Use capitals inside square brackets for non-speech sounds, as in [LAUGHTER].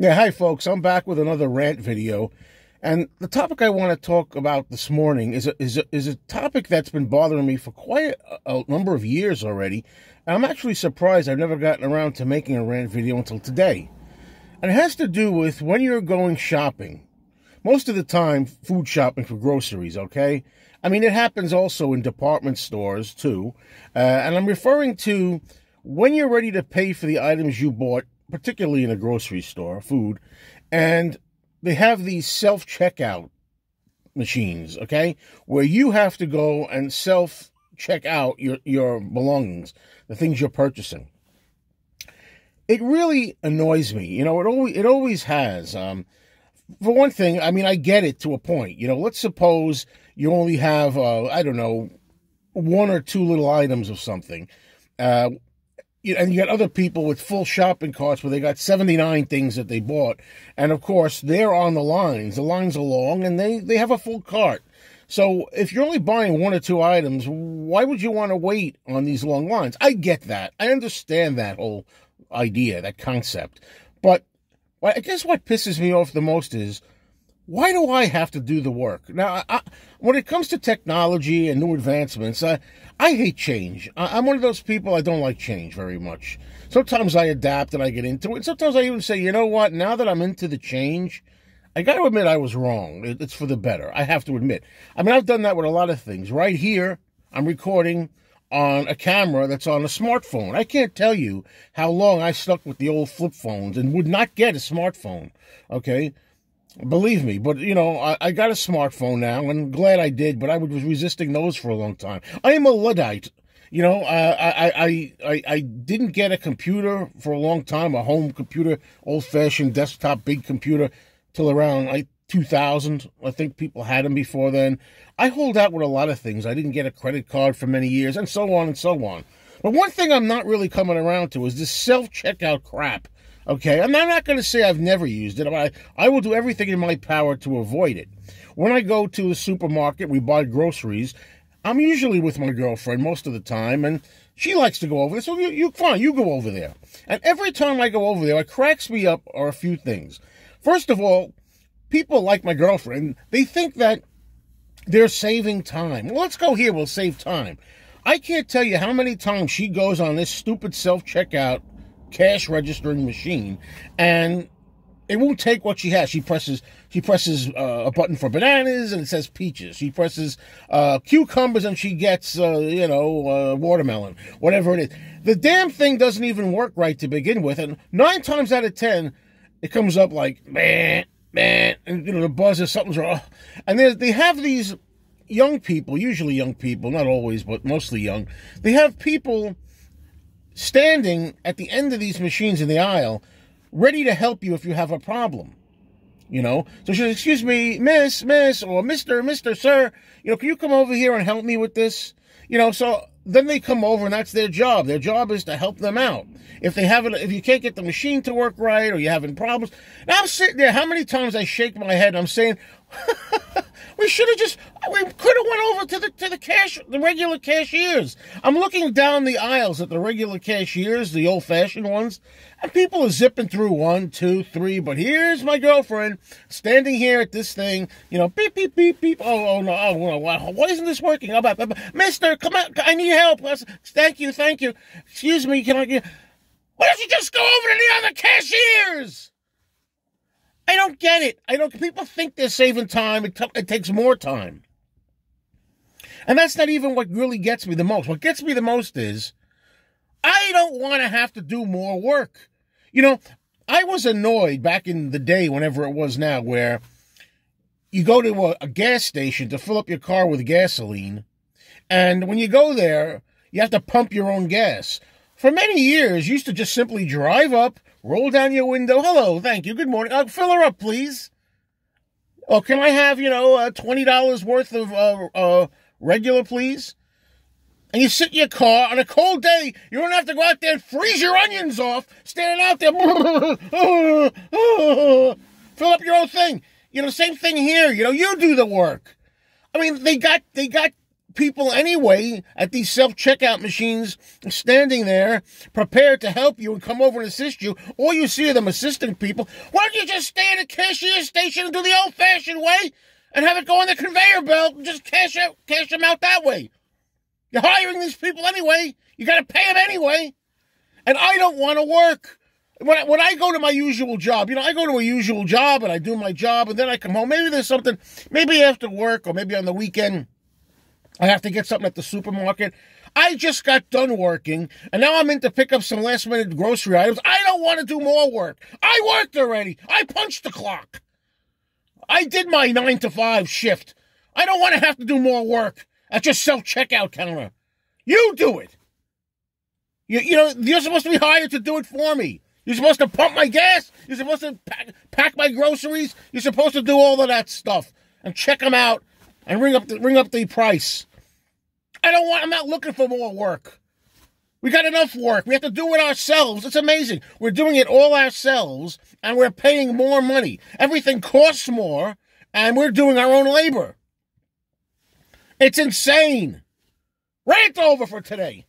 Yeah, hi folks. I'm back with another rant video. And the topic I want to talk about this morning is a, is a, is a topic that's been bothering me for quite a, a number of years already. And I'm actually surprised I've never gotten around to making a rant video until today. And it has to do with when you're going shopping. Most of the time, food shopping for groceries, okay? I mean, it happens also in department stores too. Uh, and I'm referring to when you're ready to pay for the items you bought particularly in a grocery store, food, and they have these self checkout machines, okay, where you have to go and self check out your, your belongings, the things you're purchasing. It really annoys me. You know, it always it always has. Um, for one thing, I mean, I get it to a point. You know, let's suppose you only have, uh, I don't know, one or two little items of something. Uh, and you got other people with full shopping carts where they got 79 things that they bought. And of course, they're on the lines. The lines are long and they, they have a full cart. So if you're only buying one or two items, why would you want to wait on these long lines? I get that. I understand that whole idea, that concept. But I guess what pisses me off the most is why do I have to do the work? Now, I, when it comes to technology and new advancements, I, I hate change. I, am one of those people, I don't like change very much. Sometimes I adapt and I get into it. Sometimes I even say, you know what, now that I'm into the change, I got to admit I was wrong. It, it's for the better. I have to admit. I mean, I've done that with a lot of things. Right here, I'm recording on a camera that's on a smartphone. I can't tell you how long I stuck with the old flip phones and would not get a smartphone. Okay. Believe me, but you know, I, I, got a smartphone now, and glad I did. But I was resisting those for a long time. I am a luddite. You know, I, I I I didn't get a computer for a long time, a home computer, old fashioned desktop, big computer, till around like 2000. I think people had them before then. I hold out with a lot of things. I didn't get a credit card for many years, and so on and so on. But one thing I'm not really coming around to is this self checkout crap. Okay, I'm not going to say I've never used it, I, I will do everything in my power to avoid it. When I go to the supermarket, we buy groceries. I'm usually with my girlfriend most of the time, and she likes to go over there. So you, you fine, you go over there. And every time I go over there, what cracks me up are a few things. First of all, people like my girlfriend, they think that they're saving time. Well, let's go here. We'll save time. I can't tell you how many times she goes on this stupid self checkout cash registering machine, and it won't take what she has. She presses she presses uh, a button for bananas and it says peaches. She presses uh, cucumbers and she gets uh, you know uh, watermelon, whatever it is. The damn thing doesn't even work right to begin with, and nine times out of ten, it comes up like man, man, and you know the buzz is something's wrong. And they have these young people, usually young people, not always, but mostly young. They have people standing at the end of these machines in the aisle, ready to help you if you have a problem. You know, so she says, excuse me, miss, miss, or Mr., Mr., sir, you know, can you come over here and help me with this? You know, so then they come over and that's their job. Their job is to help them out. If they haven't, if you can't get the machine to work right or you're having problems. Now I'm sitting there, how many times I shake my head I'm saying, [LAUGHS] we should have just we could have went over to the to the cash the regular cashiers. I'm looking down the aisles at the regular cashiers, the old fashioned ones, and people are zipping through one, two, three. But here's my girlfriend standing here at this thing, you know, beep beep beep beep. Oh oh no, oh no, why isn't this working? Oh, Mister, come on, I need help. Thank you, thank you. Excuse me, can I get? Why don't you just go over to the other cashiers? I don't get it. I don't. People think they're saving time. It, it takes more time. And that's not even what really gets me the most. What gets me the most is I don't want to have to do more work. You know, I was annoyed back in the day, whenever it was now, where you go to a, a gas station to fill up your car with gasoline. And when you go there, you have to pump your own gas. For many years, you used to just simply drive up, roll down your window. Hello, thank you, good morning. Uh, fill her up, please. Oh, can I have, you know, uh, $20 worth of uh, uh, regular, please? And you sit in your car on a cold day. You don't have to go out there and freeze your onions off, standing out there. [LAUGHS] Fill up your own thing. You know, same thing here. You know, you do the work. I mean, they got they got people anyway at these self checkout machines standing there prepared to help you and come over and assist you. All you see are them assisting people. Why don't you just stay at a cashier station and do the old fashioned way and have it go on the conveyor belt and just cash out, cash them out that way? You're hiring these people anyway. You got to pay them anyway. And I don't want to work when I, when I go to my usual job, you know, I go to a usual job and I do my job and then I come home. Maybe there's something, maybe after work or maybe on the weekend, I have to get something at the supermarket. I just got done working and now I'm in to pick up some last minute grocery items. I don't want to do more work. I worked already. I punched the clock. I did my nine to five shift. I don't want to have to do more work at your self checkout counter. You do it. You, you know, you're supposed to be hired to do it for me. You're supposed to pump my gas. You're supposed to pack, pack my groceries. You're supposed to do all of that stuff and check them out and ring up the, ring up the price. I don't want. I'm not looking for more work. We got enough work. We have to do it ourselves. It's amazing. We're doing it all ourselves and we're paying more money. Everything costs more and we're doing our own labor. It's insane. Rant over for today.